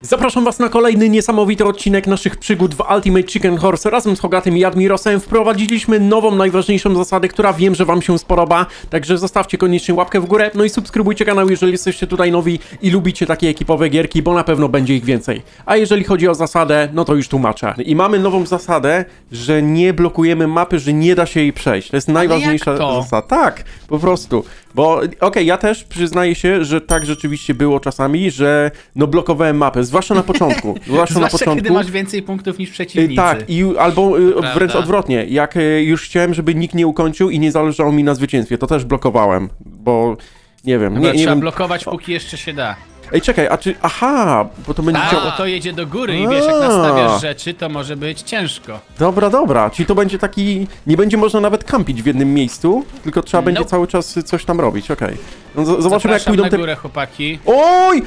Zapraszam Was na kolejny niesamowity odcinek naszych przygód w Ultimate Chicken Horse. Razem z Hogatym i Admirosem wprowadziliśmy nową, najważniejszą zasadę, która wiem, że Wam się spodoba. Także zostawcie koniecznie łapkę w górę, no i subskrybujcie kanał, jeżeli jesteście tutaj nowi i lubicie takie ekipowe gierki, bo na pewno będzie ich więcej. A jeżeli chodzi o zasadę, no to już tłumaczę. I mamy nową zasadę, że nie blokujemy mapy, że nie da się jej przejść. To jest najważniejsza zasada. Tak, po prostu. Bo okej, ja też przyznaję się, że tak rzeczywiście było czasami, że no blokowałem mapę, zwłaszcza na początku. Zwłaszcza, na Zwłaszcza początku. kiedy masz więcej punktów niż Y, przeciwnicy. Tak, i albo y, prawda. wręcz odwrotnie. Jak y, już chciałem, żeby nikt nie ukończył i nie zależało mi na zwycięstwie, to też blokowałem, bo nie wiem, Dobra, nie, nie trzeba wiem. blokować, póki jeszcze się da. Ej, czekaj, a czy. Aha, bo to będzie. Tak, ciąg- bo to jedzie do góry i wiesz, jak A. nastawiasz rzeczy, to może być ciężko. Dobra, dobra. Czyli to będzie taki. Nie będzie można nawet kampić w jednym miejscu, tylko trzeba będzie Nope. cały czas coś tam robić, okej. No, z- zobaczymy, jak Zapraszam pójdą na te. górę, chłopaki. Oj!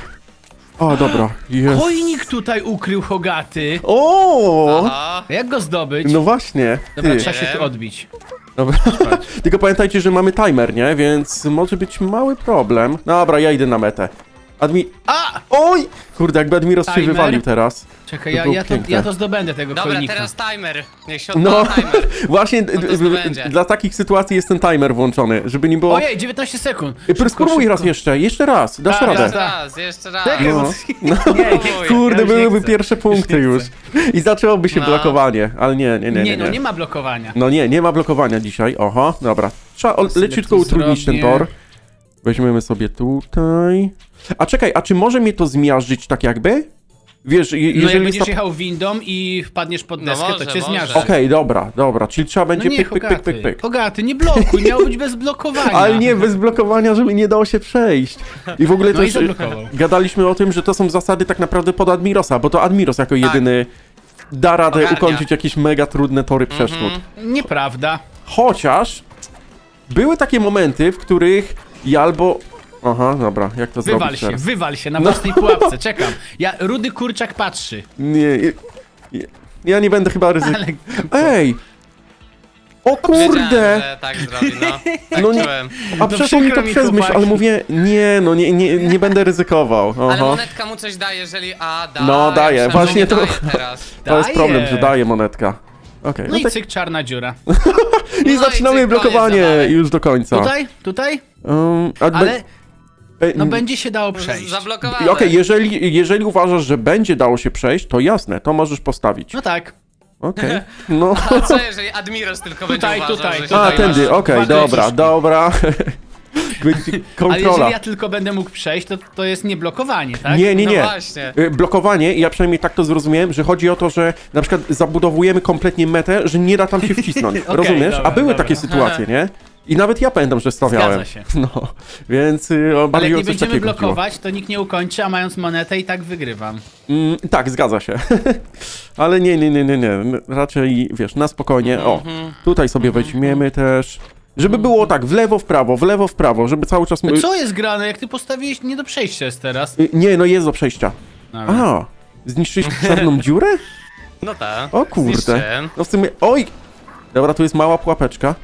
O, dobra. Jest. Chojnik tutaj ukrył Hogaty. O! Aha. Jak go zdobyć? No właśnie. Dobra, Ty. trzeba się tu odbić. Dobra. Tylko pamiętajcie, że mamy timer, nie? Więc może być mały problem. Dobra, ja idę na metę. Admi... A! Oj! Kurde, jakby Admiros się Timer? wywalił teraz. Czekaj, To ja, było ja, to, piękne. ja to zdobędę tego Dobra, chojnika. teraz timer. Niech się No, odpala timer. właśnie d- zdobędzie. dla takich sytuacji jest ten timer włączony, żeby nie było... Ojej, 19 sekund. Ej, Szybko, Spróbuj szybko. raz jeszcze, jeszcze raz, dasz Tak, radę. Jeszcze raz, jeszcze raz. Czekaj, No. bo- Nie, Kurde, ja już nie byłyby chcę. pierwsze punkty już. I zaczęłoby się No. blokowanie, ale nie, nie, nie, Nie, nie. no nie. nie ma blokowania. No nie, nie ma blokowania dzisiaj. Oho, dobra. Trzeba o, sobie leciutko tu utrudnić ten zrobię. tor. Weźmiemy sobie tutaj. A czekaj, a czy może mnie to zmiażdżyć tak jakby? Wiesz, je, No jak jeżeli będziesz ta... jechał windą i wpadniesz pod No deskę, może, to cię zmiażdży. Okej, dobra, dobra, czyli trzeba No będzie nie, pyk, pyk, pyk, pyk, pyk. Hogaty, nie blokuj, miało być bez blokowania. Ale nie, bez blokowania, żeby nie dało się przejść. I w ogóle No też zablokował. gadaliśmy o tym, że to są zasady tak naprawdę pod Admirosa, bo to Admiros jako jedyny da radę Ogarnia. ukończyć jakieś mega trudne tory przeszkód. Nieprawda. Chociaż były takie momenty, w których ja albo... Aha, dobra, jak to Wywal zrobić się, teraz? wywal się na własnej pułapce, czekam. Ja, rudy kurczak patrzy. Nie, nie, nie, ja nie będę chyba ryzykował. Ale Ej! O Wiedziałem, kurde! że tak zrobi, no. Tak No nie- czułem. A przeszło mi to mi, przez myśl, chłopaki. ale mówię, nie, no nie, nie, nie będę ryzykował. Ale Aha. monetka mu coś daje, jeżeli... A, da. No, daje. Właśnie nie to- daje teraz. To jest Daje. problem, że daje monetka. Okej, No no i tak, cyk, czarna dziura. i No zaczynamy i cyk, blokowanie koniec zabawy. już do końca. Tutaj, tutaj, Um, a ale no będzie się dało przejść. Zablokowałem. Okej, jeżeli, jeżeli uważasz, że będzie dało się przejść, to jasne, to możesz postawić. No tak. Okej, no. A co jeżeli Admiros tylko Tutaj, będzie uważał, tutaj, że się tutaj. A, tędy, okej, Dwa dobra, dobra. Będzie Ale Kontrola. jeżeli ja tylko będę mógł przejść, to to jest nie blokowanie, tak? Nie, nie, No nie. właśnie. Y, Blokowanie, ja przynajmniej tak to zrozumiałem, że chodzi o to, że na przykład zabudowujemy kompletnie metę, że nie da tam się wcisnąć. Okej, Rozumiesz? dobra, A były dobra. takie sytuacje, nie? I nawet ja pamiętam, że stawiałem. Zgadza się. No, więc y, o, Ale bardziej jak nie coś będziemy chodziło. blokować, to nikt nie ukończy, a mając monetę i tak wygrywam. Mm, tak, zgadza się. Ale nie, nie, nie, nie, nie. Raczej, wiesz, na spokojnie. O, Mhm. tutaj sobie weźmiemy też. Żeby było tak, w lewo, w prawo, w lewo, w prawo, żeby cały czas... No co jest grane? Jak ty postawiłeś, nie do przejścia jest teraz. Y, Nie, no jest do przejścia. Dobra. A, zniszczyłeś czarną dziurę? No tak. O kurde. Zniszczyłem. No w sumie, oj! Dobra, tu jest mała pułapeczka.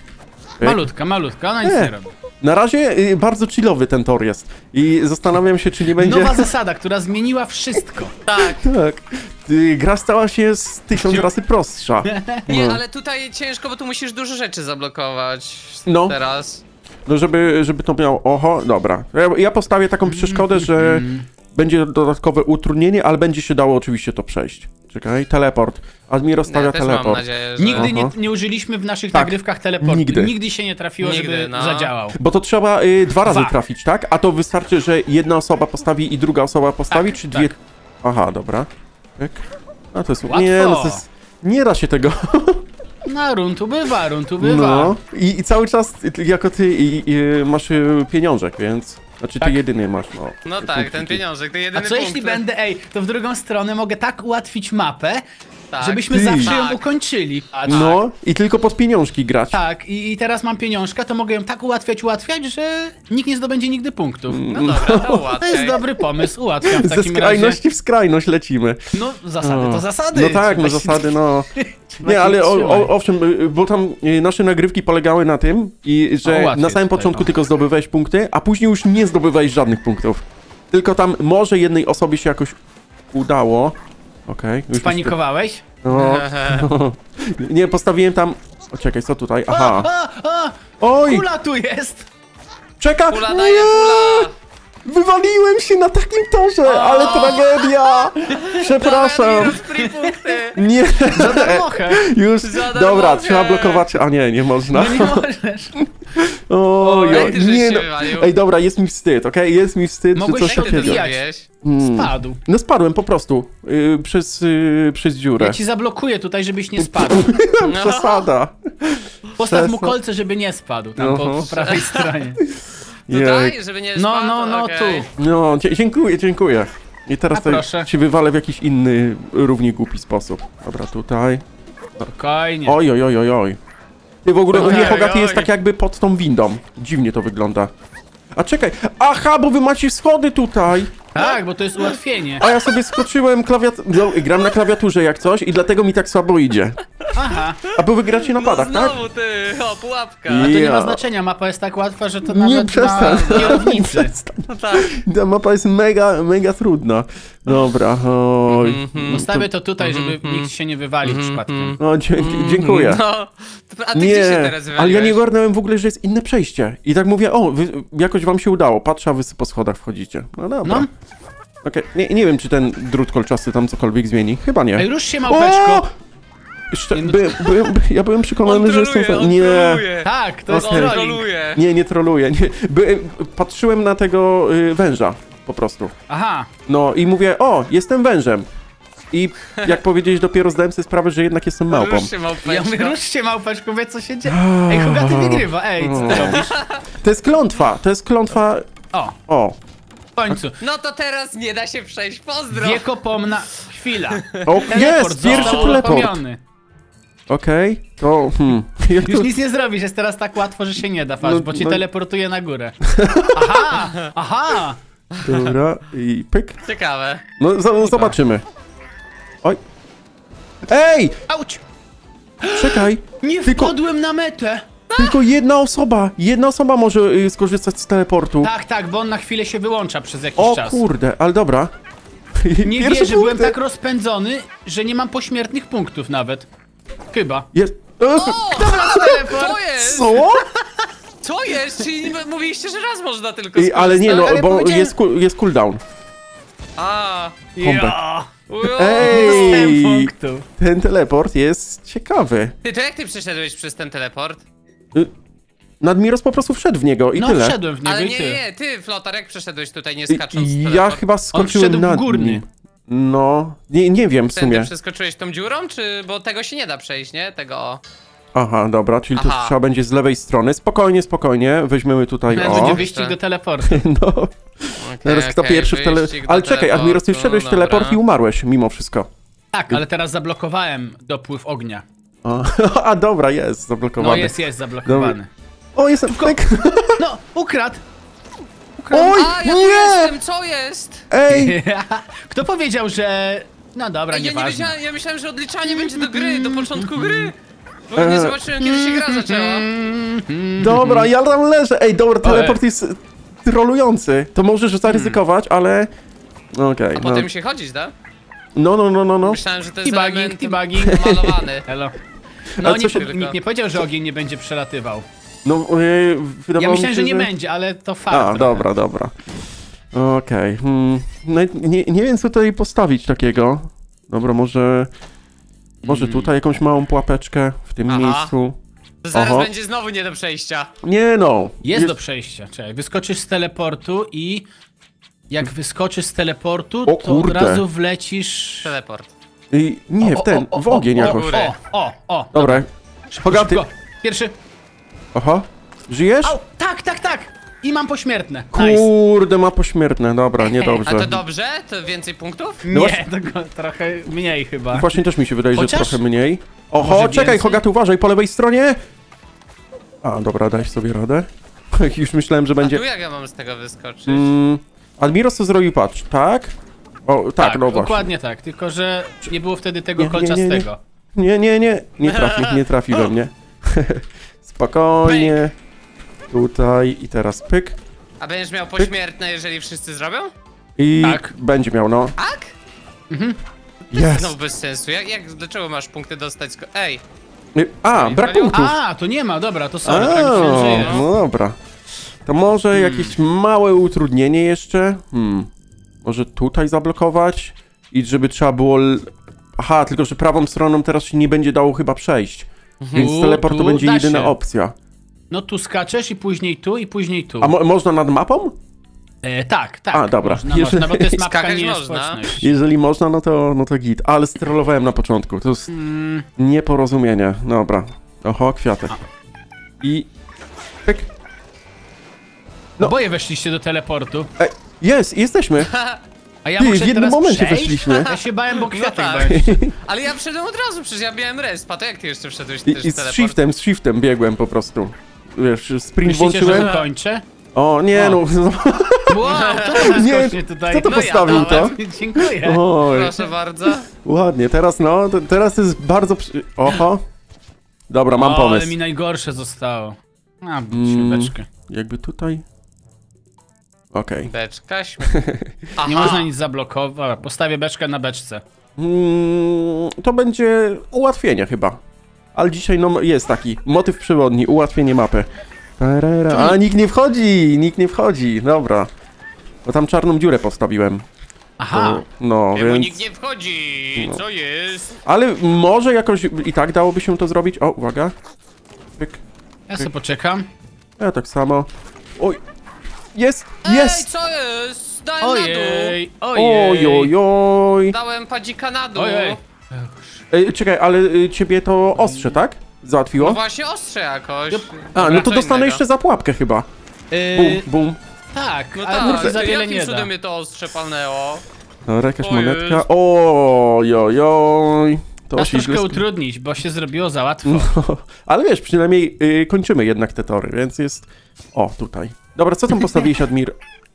Malutka, malutka, ona nic Nie. nie robi. Na razie y, bardzo chillowy ten tor jest. I zastanawiam się, czy nie będzie... Nowa zasada, która zmieniła wszystko. Tak. Tak. Y, Gra stała się z tysiąc razy prostsza. Nie, No. ale tutaj ciężko, bo tu musisz dużo rzeczy zablokować. No. Teraz. No żeby, żeby to miało... Oho, dobra. Ja, ja postawię taką przeszkodę, że będzie dodatkowe utrudnienie, ale będzie się dało oczywiście to przejść. Czekaj, teleport. Admiro Ja stawia mam teleport. nadzieję, że... Nigdy nie, nie użyliśmy w naszych Tak. nagrywkach teleportu. Nigdy. Nigdy się nie trafiło, Nigdy, żeby no. zadziałał. Bo to trzeba y, dwa razy Dwa. trafić, tak? A to wystarczy, że jedna osoba postawi i druga osoba postawi, Tak, czy dwie... tak. Aha, dobra. Tak. A to jest... Łatwo. Nie, no to jest... Nie da się tego. No, runtu bywa, runtu bywa. No. I, I cały czas jako ty i, i, masz y, pieniążek, więc... Znaczy ty Tak. jedyny masz, no. No tak, ten pieniążek, A jedyny co punkt. jeśli będę, ej, to w drugą stronę mogę tak ułatwić mapę, Tak. żebyśmy Ty. zawsze ją Tak. ukończyli. A, No, i tylko pod pieniążki grać. Tak, i, i teraz mam pieniążka, to mogę ją tak ułatwiać, ułatwiać, że nikt nie zdobędzie nigdy punktów. No dobra, to To ułatwiaj. jest dobry pomysł, ułatwiam w Ze takim skrajności w skrajność lecimy. razie. No, zasady to zasady. No tak, no zasady, no. Nie, ale o, o, owszem, bo tam y, nasze nagrywki polegały na tym, i że O, na samym początku no. tylko zdobywałeś punkty, a później już nie zdobywałeś żadnych punktów. Tylko tam może jednej osobie się jakoś udało. Okej. już Spanikowałeś? No. Nie, postawiłem tam... O, czekaj, co tutaj? Aha. A, a, Oj! kula tu jest! Czeka! Pula daje Nie! Wywaliłem się na takim torze, ale tragedia! Przepraszam. Nie, Trochę. już, Za dobra, trzeba blokować, a nie, nie można. No nie możesz. Ty żeś nie się no. wywalił? Ej, dobra, jest mi wstyd, okej? Jest mi wstyd, Mogłeś że coś się takiego. wybijać. Hmm. Spadł. No spadłem po prostu, yy, przez, yy, przez dziurę. Ja ci zablokuję tutaj, żebyś nie spadł. Przesada. Postaw mu kolce, żeby nie spadł tam po, po prawej stronie. Tutaj, żeby nie No, spadł? no, no, Okej. tu. No, dzie- dziękuję, dziękuję. I teraz A proszę. ci wywalę w jakiś inny, równie głupi sposób. Dobra, tutaj. Spokojnie. Oj, oj, oj, oj, oj. Ty w ogóle u mnie Oj, Hogaty oj. jest tak jakby pod tą windą. Dziwnie to wygląda. A czekaj, aha, bo wy macie schody tutaj. Tak, bo to jest ułatwienie. A ja sobie skoczyłem klawiat... No, gram na klawiaturze jak coś i dlatego mi tak słabo idzie. Aha, A bo wy gracie na No padach, tak? znowu ty, o, pułapka. A to nie ma znaczenia, mapa jest tak łatwa, że to Nie, nawet przestań. na kierownicy. Przestań. No tak. Ta mapa jest mega, mega trudna. Dobra, oj. Mhm. Ustawię to tutaj, żeby Mhm. nikt się nie wywalił przypadkiem. No, dzięki, dziękuję. No, a ty gdzie się Nie, teraz ale ja nie wywaliłeś? ogarnąłem w ogóle, że jest inne przejście. I tak mówię, o, wy, jakoś wam się udało. Patrzę, a wy po schodach wchodzicie. No dobra. No. Okej, nie, nie wiem, czy ten drut kolczasty tam cokolwiek zmieni. Chyba nie. Ej, rusz się małpeczko. Jeszcze, no- by, by, by, ja byłem przekonany, On że jestem... troluje, Nie, troluje. Tak, to jest. On trolling. troluje. nie, nie troluję. Nie. By, patrzyłem na tego y, węża, po prostu. Aha, No i mówię, o, jestem wężem. I jak powiedzieć, dopiero zdałem sobie sprawę, że jednak jestem małpą. Rusz się małpeczko. ja mówię, małpeczko, wie co się dzieje. Ej, Hogaty wygrywa, ej, co ty robisz? To jest klątwa, to jest klątwa... O, O, końcu. No to teraz nie da się przejść, pozdro! Wiekopomna chwila. o jest, pierwszy teleport. Okej, to... Hmm. Jak Już to... nic nie zrobisz, jest teraz tak łatwo, że się nie da, patrz, No, bo cię no. teleportuje na górę. Aha, aha. Dobra, i pyk. Ciekawe. No, za- zobaczymy. Oj. Ej, Auć! czekaj. Nie Tylko- wpadłem na metę. Tylko jedna osoba, jedna osoba może y, skorzystać z teleportu. Tak, tak, bo on na chwilę się wyłącza przez jakiś O czas. kurde, ale dobra. Nie Pierwsze wierzę, byłem punkty. tak rozpędzony, że nie mam pośmiertnych punktów nawet. Chyba. Jest... Dobra, teleport! Co jest? Co? Co jest? Czyli mówiliście, że raz można tylko I, ale nie no, ale bo powiedziałem- jest, cool, jest cooldown. A. Ja, Ej, ten teleport jest ciekawy. Ty, to jak ty przeszedłeś przez ten teleport? Nadmiros po prostu wszedł w niego i No tyle. wszedłem w niego Ale nie, ty. nie, ty, Flotar, jak przeszedłeś tutaj, nie skacząc z I ja chyba skoczyłem wszedł w na górny. nim. No, nie, nie wiem w Tędy sumie. przeskoczyłeś tą dziurą, czy... Bo tego się nie da przejść, nie? Tego o... Aha, dobra, czyli to Aha. trzeba będzie z lewej strony. Spokojnie, spokojnie, weźmiemy tutaj Teraz o. będzie wyścig do teleportu. No, Okej, teraz kto pierwszy w tele... Ale czekaj, Admiros, ty wszedłeś w teleport i umarłeś mimo wszystko. Tak, ale teraz zablokowałem dopływ ognia. A, a dobra, jest, No zablokowany. jest, jest zablokowany. O, jestem... Tak. No, ukradł! Oj, A, ja nie! jestem, co jest? Ej! Kto powiedział, że... No dobra, Ej, ja, nie wiedziałem, ja myślałem, że odliczanie będzie do gry, do początku gry. Bo E, nie zobaczyłem, kiedy się gra zaczęła. Dobra, ja tam leżę. Ej, dobra, teleport jest trolujący. To możesz zaryzykować, ale... Okej, A no. potem się chodzić, da? no, no, no, no, no. Myślałem, że to jest Debugging, element debugging. malowany. Hello. No, nie, się- nikt nie powiedział, że ogień nie będzie przelatywał. No, yy, wydawało Ja mi myślałem, się, że nie będzie, ale to fakt. A, trochę. dobra, dobra. Okej. Hmm. No, i nie, nie wiem, co tutaj postawić takiego. Dobra, może... Może tutaj jakąś małą pułapeczkę w tym Hmm. Aha. miejscu. To zaraz Oho. będzie znowu nie do przejścia. Nie no. Jest do przejścia, czekaj. Wyskoczysz z teleportu i jak wyskoczysz z teleportu, O to od kurde. razu wlecisz... Teleport. I, nie, w ten, w ogień o, jakoś. O, o, o. Dobra. Hogaty. Szybko. Pierwszy. Aha. Żyjesz? Au, tak, tak, tak. I mam pośmiertne. Nice. Kurde, ma pośmiertne. Dobra, niedobrze. A to dobrze? To więcej punktów? No Nie, to go, trochę mniej chyba. Właśnie też mi się wydaje, Chociaż- że trochę mniej. Oho, Może czekaj, więcej? Hogaty, uważaj, po lewej stronie. A, dobra, daj sobie radę. Już myślałem, że A będzie... tu jak ja mam z tego wyskoczyć? Mm, Admiros to zrobił, patrz, tak? O, tak, no właśnie. dokładnie tak, tylko że nie było wtedy tego Nie, nie, kolczastego. Nie, nie, nie, nie trafi, nie trafi we mnie. Spokojnie. Tutaj i teraz pyk. A będziesz miał pośmiertne, jeżeli wszyscy zrobią? I Tak. będzie miał, no. Tak? Jest. No bez sensu. Jak, jak, dlaczego masz punkty dostać? Ej, Y, A, brak punktów. A, to nie ma, dobra, to sorry, tak A, no dobra. To może jakieś małe utrudnienie jeszcze? Hmm. Może tutaj zablokować? I żeby trzeba było... Aha, tylko że prawą stroną teraz się nie będzie dało chyba przejść. Więc Tu, teleport to będzie jedyna się. opcja. No tu skaczesz i później tu i później tu. A mo można nad mapą? E, tak, tak. A, dobra. Można, Jeszcze- można, bo to jest mapka Skakać nie można. Jeżeli można, no to, no to git. Ale sterolowałem na początku. To jest Mm, nieporozumienie. Dobra. Oho, kwiatek. I... Pyk. No. Oboje weszliście do teleportu. Ej, jest, jesteśmy. A ja Ty, muszę w jednym teraz momencie przejść? weszliśmy. Ja się bałem, bo kwiatek tak. bałem. ale ja wszedłem od razu, przecież ja miałem respa, to jak ty jeszcze wszedłeś I, też i w z teleport? shiftem, z shiftem biegłem po prostu. Wiesz, sprint Myślicie, że włączyłem. wykończę? O, nie O. no. Wow, Nie, wyskocznie tutaj. Kto to No ja postawił to? dałem. Dziękuję. Oj, Proszę bardzo. ładnie. Teraz no, teraz jest bardzo... Przy... Oho. Dobra, mam o, pomysł. ale mi najgorsze zostało. A, Mm. śrubeczkę. Jakby tutaj... Okej. Beczka, śmie... Aha. Nie można nic zablokować. Postawię beczkę na beczce. Mm, to będzie ułatwienie chyba. Ale dzisiaj no, jest taki motyw przewodni, ułatwienie mapy. Tarara. A, nikt nie wchodzi, nikt nie wchodzi, dobra. Bo tam czarną dziurę postawiłem. Aha. To, no, Czemu więc... nikt nie wchodzi? Co jest? Ale może jakoś i tak dałoby się to zrobić. O, uwaga. Pyk. Ja sobie poczekam. Ja tak samo. Oj. Jest, Ej, jest! co jest? Dałem na dół. Ojej, Oj, ojej. oj, oj. Dałem padzika na dół. Ojej. Ej, czekaj, ale y, ciebie to ostrze, tak? No Załatwiło? właśnie ostrze jakoś. A, no to dostanę innego. jeszcze za pułapkę chyba. Bum, Yy, bum. tak, No ale tak, to za wiele jakim nie da. cudem mnie to ostrze palnęło? Dobra, jakaś O monetka. jest. Oj, oj, oj. To się troszkę utrudnić, bo się zrobiło za łatwo. No, ale wiesz, przynajmniej y, kończymy jednak te tory, więc jest... O, tutaj. Dobra, co tam postawiłeś, Admir?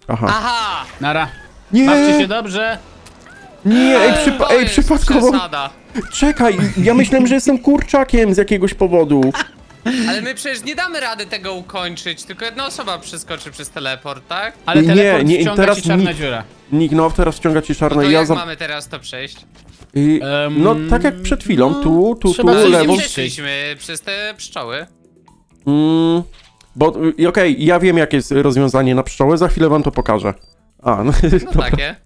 Aha. Aha! Nara. Nie, Bawcie się dobrze. nie, ej, przypa to ej przypadkowo... Przesada. Czekaj, ja myślałem, że jestem kurczakiem z jakiegoś powodu. Ale my przecież nie damy rady tego ukończyć, tylko jedna osoba przeskoczy przez teleport, tak? Ale Nie, teleport nie, ściąga teraz ci czarna nikt- dziura. Nick, no teraz wciąga ci No czarne to i ja jak za... mamy teraz to przejść? I, Em, no tak jak przed chwilą, tu, tu, tu, coś lewą. nie zniszczyć. przeszliśmy przez te pszczoły. Mm, bo, y, okej, ja wiem jakie jest rozwiązanie na pszczołę, za chwilę wam to pokażę. A, no, No dobra. takie.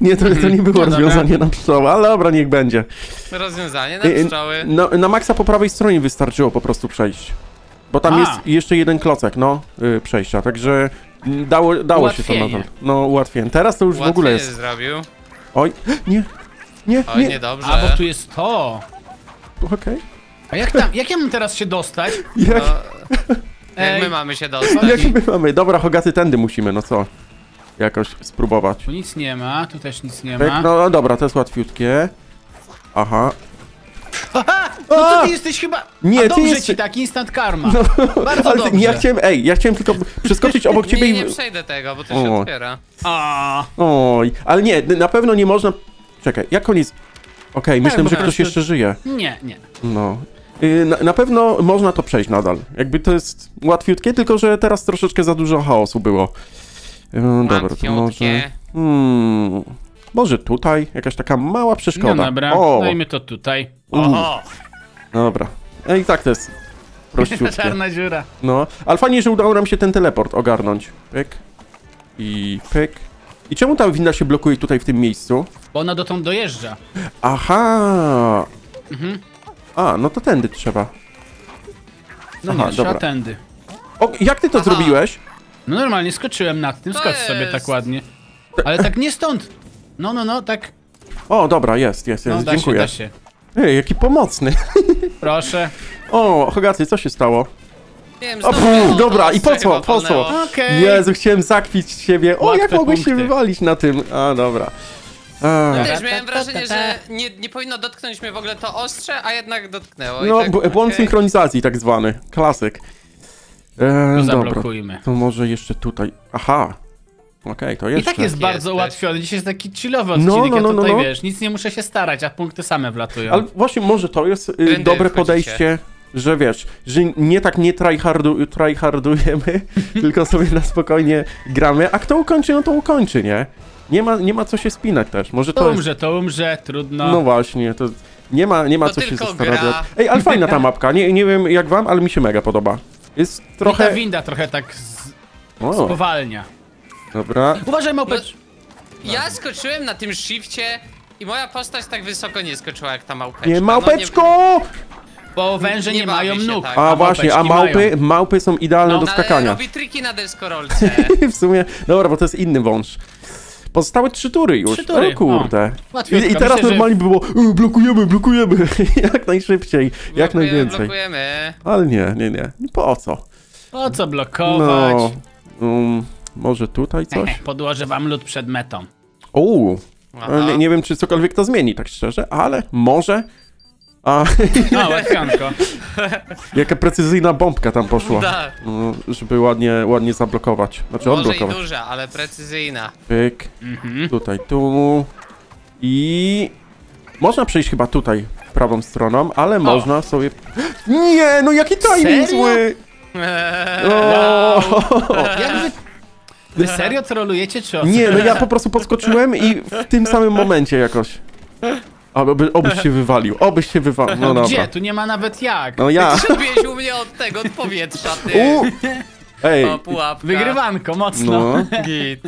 Nie, to, to nie było No dobra. rozwiązanie na pszczołę, ale dobra, niech będzie. Rozwiązanie na Y, pszczoły. Na, na maksa po prawej stronie wystarczyło po prostu przejść. Bo tam A. jest jeszcze jeden klocek, no, y, przejścia, także dało, dało się to Ułatwienie. nadal. No, ułatwienie. Teraz to już w ogóle Ułatwienie jest. zrobił. Oj, nie, nie, Oj, nie, niedobrze. A, bo tu jest to. okej. A jak tam, jak ja mam teraz się dostać? Jak, No, jak Ej. my mamy się jak dostać? my mamy? Dobra, Hogaty, tędy musimy, no co? Jakoś spróbować. Tu nic nie ma, tu też nic nie ma. no, no dobra, to jest łatwiutkie. Aha. Haha, no to ty jesteś chyba... Nie, A ty dobrze jesteś- ci tak, instant karma. Bardzo Ale ty, dobrze. ja chciałem, ej, ja chciałem tylko przeskoczyć obok ciebie Nie, i... nie przejdę tego, bo to się otwiera. A, Oj, ale nie, na pewno nie można... Czekaj, jak koniec... Okej, myślałem, bo że ktoś jeszcze żyje. nie, nie. No. Y, Na, na pewno można to przejść nadal. Jakby to jest łatwiutkie, tylko że teraz troszeczkę za dużo chaosu było. Y, Dobra, to może... Hmm, może tutaj jakaś taka mała przeszkoda. No dobra, o, dajmy to tutaj. Oho! dobra. E, I tak to jest prościutkie. Czarna dziura. No, ale fajnie, że udało nam się ten teleport ogarnąć. Pyk. I pyk. I czemu ta winda się blokuje tutaj w tym miejscu? Bo ona dotąd dojeżdża. Aha! Mhm. A, no to tędy trzeba. No Aha, nie, trzeba dobra. tędy. O, jak ty to Aha. zrobiłeś? No normalnie skoczyłem nad tym, To skocz sobie jest. tak ładnie. Ale tak nie stąd. No, no, no, tak. O, dobra, jest, jest, No, jest, da się, dziękuję. da się. Ej, jaki pomocny. Proszę. O, Hogaty, co się stało? Nie wiem, O, znowu pff, mnie dobra, to i po co, chyba po co? Okej. Jezu, chciałem zakpić siebie. O, jak Łatwe mogłeś się punkty. wywalić na tym? A, dobra. Ja też Ta, miałem wrażenie, że nie, nie powinno dotknąć mnie w ogóle to ostrze, a jednak dotknęło. i No, tak, b- błąd okej. synchronizacji tak zwany. Klasyk. E, dobra, zablokujmy. to może jeszcze tutaj. Aha. Okej, to I jeszcze. tak jest Tak bardzo jesteś. ułatwiony. Dzisiaj jest taki chillowy No, odcinek. no, ja no, no, tutaj no. wiesz, nic nie muszę się starać, a punkty same wlatują. Ale właśnie może to jest y, dobre wchodzicie. podejście, że wiesz, że nie tak nie tryhardu, tryhardujemy, tylko sobie na spokojnie gramy, a kto ukończy, no to ukończy, nie? Nie ma, nie ma co się spinać też. Może to, To jest... umrze, to umrze, trudno. No właśnie, to nie ma, nie ma To co się zastanawiać. gra. Ej, ale fajna ta mapka. Nie, nie wiem jak wam, ale mi się mega podoba. Jest Trochę... trochę... Ta winda trochę tak z... O, spowalnia. dobra. Uważaj, małpecz. Ja skoczyłem na tym shifcie i moja postać tak wysoko nie skoczyła jak ta małpeczka. Nie, No, małpeczko! Bo węże nie, nie mają nóg. tak. A właśnie, a małpy, mają. małpy są idealne No, do No, ale skakania. robi triki na deskorolce. w sumie, dobra, bo to jest inny wąż. Pozostałe trzy tury już. Trzy tury, O kurde. Łatwiutko. I, I teraz Myślę, że- normalnie by było, "Y, blokujemy, blokujemy, jak najszybciej, jak Blokujemy, najwięcej. Blokujemy. Ale nie, nie, nie. Po co? Po co blokować? No, um, może tutaj coś? Podłożę wam lód przed metą. Uuu, nie, nie wiem, czy cokolwiek to zmieni, tak szczerze, ale może. A, No, łatwianko. jaka precyzyjna bombka tam poszła. Da. No, żeby ładnie, ładnie zablokować. Znaczy Może i odblokować. duża, ale precyzyjna. Pyk, Mhm. tutaj, tu. I... Można przejść chyba tutaj, prawą stroną, ale można sobie... Nie, no jaki timing Serio? zły! Eee, wy... Wy serio trolujecie, czy o co? Nie, no ja po prostu podskoczyłem i w tym samym momencie jakoś. Oby, obyś się wywalił, obyś się wywalił. No Gdzie? dobra. Tu nie ma nawet jak. No ja. U mnie od tego, od powietrza, ty. U! Ej, O, pułapka. Wygrywanko, mocno. no. Git.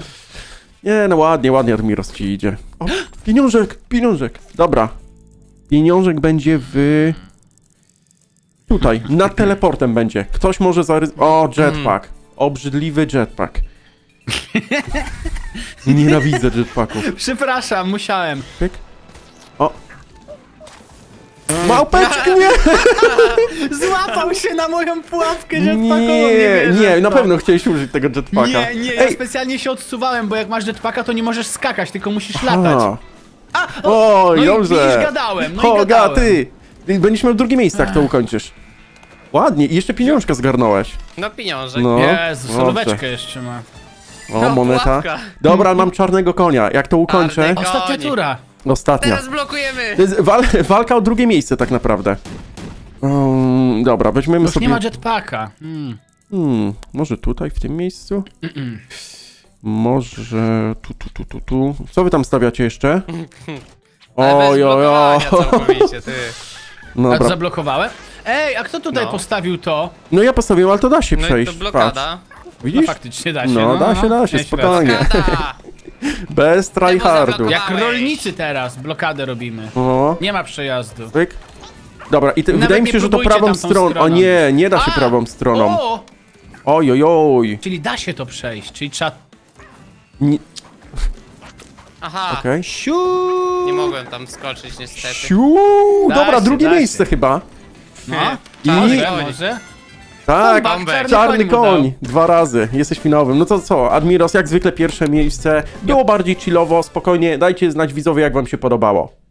Nie, no ładnie, ładnie Admiros ci idzie. O, pieniążek, pieniążek. Dobra. Pieniążek będzie w... Tutaj, nad teleportem będzie. Ktoś może zarys... O, jetpack. Obrzydliwy jetpack. Nienawidzę jetpacków. Przepraszam, musiałem. Pyk. O. Małpeczki, nie! Złapał się na moją pułapkę jetpackową, Nie, nie, w na to. pewno chciałeś użyć tego jetpacka. Nie, nie, ja Ej, specjalnie się odsuwałem, bo jak masz jetpacka, to nie możesz skakać, tylko musisz latać. A, Oj, no i dobrze. widzisz, gadałem, no i Hoga, gadałem. ty! Ty Będziesz miał drugie miejsce, jak to ukończysz. Ładnie, i jeszcze pieniążka zgarnąłeś. No pieniążek. No, Jezu, dobrze. solóweczkę jeszcze ma. O, No, moneta. pułapka. Dobra, mam czarnego konia. Jak to ukończę? Czarnego. Ostatnia Koni. tura. Ostatnia. Teraz blokujemy. To jest wal walka o drugie miejsce tak naprawdę. Um, dobra, weźmiemy Już sobie... nie ma jetpacka. Mm. Hmm, może tutaj, w tym miejscu? Może tu, tu, tu, tu, tu. Co wy tam stawiacie jeszcze? Oj, oj, oj. A Dobra. zablokowałem? Ej, a kto tutaj No. postawił to? No ja postawiłem, ale to da się No przejść. to blokada. No Widzisz? faktycznie da się. No, da się, da się, spokojnie. Bez tryhardu. Jak rolnicy teraz, blokadę robimy. O, Nie ma przejazdu. pyk. Dobra, i ty, wydaje mi się, że to prawą tamtą stroną. O stroną. nie, nie da się A! prawą stroną. O! Oj, oj, oj. Czyli da się to przejść, czyli trzeba... Nie- Aha, Okej. Siu! nie mogłem tam skoczyć niestety. Siu, Da dobra, się, drugie da się. miejsce chyba. No, I- może, koń. może. Tak, czarny koń. Dwa razy. Jesteś finałowym. No to co, Admiros, jak zwykle pierwsze miejsce. Było bardziej chillowo, spokojnie. Dajcie znać widzowie, jak wam się podobało.